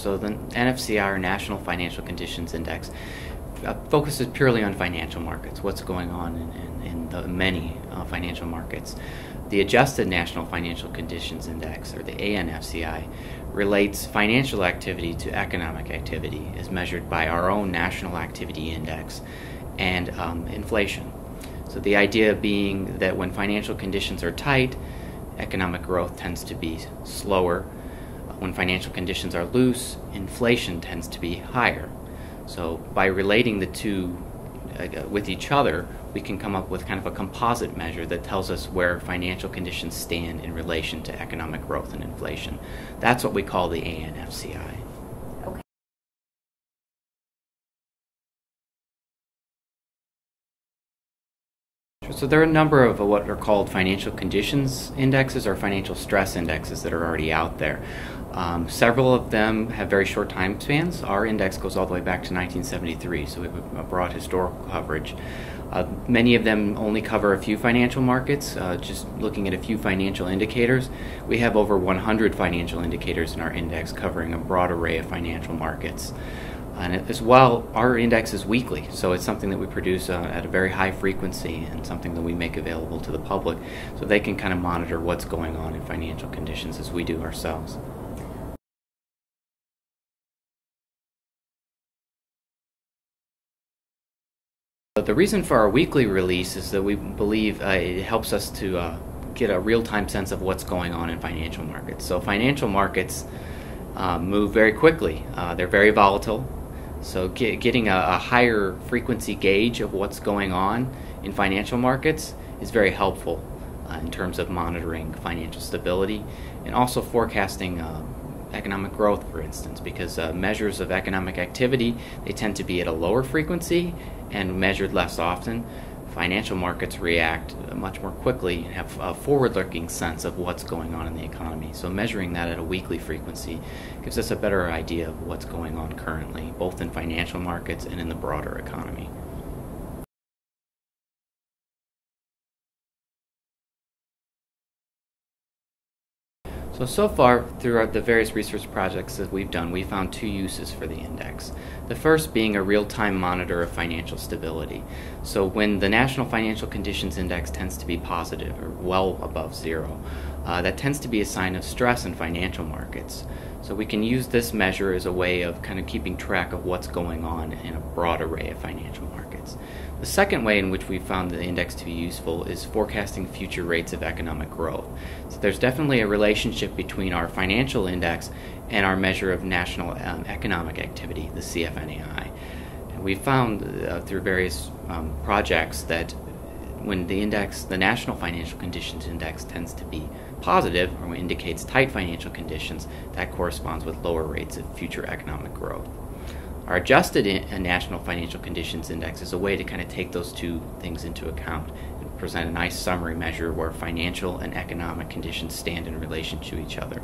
So the NFCI, or National Financial Conditions Index, uh, focuses purely on financial markets, what's going on in, in, in the many uh, financial markets. The Adjusted National Financial Conditions Index, or the ANFCI, relates financial activity to economic activity as measured by our own National Activity Index and um, inflation. So the idea being that when financial conditions are tight, economic growth tends to be slower. When financial conditions are loose, inflation tends to be higher. So by relating the two uh, with each other, we can come up with kind of a composite measure that tells us where financial conditions stand in relation to economic growth and inflation. That's what we call the ANFCI. So there are a number of what are called financial conditions indexes or financial stress indexes that are already out there. Um, several of them have very short time spans. Our index goes all the way back to 1973, so we have a broad historical coverage. Uh, many of them only cover a few financial markets, uh, just looking at a few financial indicators. We have over 100 financial indicators in our index covering a broad array of financial markets. And as well, our index is weekly, so it's something that we produce uh, at a very high frequency and something that we make available to the public so they can kind of monitor what's going on in financial conditions as we do ourselves. The reason for our weekly release is that we believe uh, it helps us to uh, get a real time sense of what's going on in financial markets. So, financial markets uh, move very quickly, uh, they're very volatile. So, get, getting a, a, higher frequency gauge of what's going on in financial markets is very helpful uh, in terms of monitoring financial stability and also forecasting uh, economic growth, for instance, because uh, measures of economic activity they tend to be at a lower frequency and measured less often. Financial markets react much more quickly and have a forward-looking sense of what's going on in the economy. So measuring that at a weekly frequency gives us a better idea of what's going on currently, both in financial markets and in the broader economy. So, so far, throughout the various research projects that we've done, we found two uses for the index. The first being a real time monitor of financial stability. So, when the National Financial Conditions Index tends to be positive or well above zero, uh, that tends to be a sign of stress in financial markets. So, we can use this measure as a way of kind of keeping track of what's going on in a broad array of financial markets. The second way in which we found the index to be useful is forecasting future rates of economic growth. So there's definitely a relationship between our financial index and our measure of national um, economic activity, the CFNAI. And we found uh, through various um, projects that when the index, the National Financial Conditions Index, tends to be positive or indicates tight financial conditions, that corresponds with lower rates of future economic growth. Our adjusted uh, National Financial Conditions Index is a way to kind of take those two things into account and present a nice summary measure where financial and economic conditions stand in relation to each other.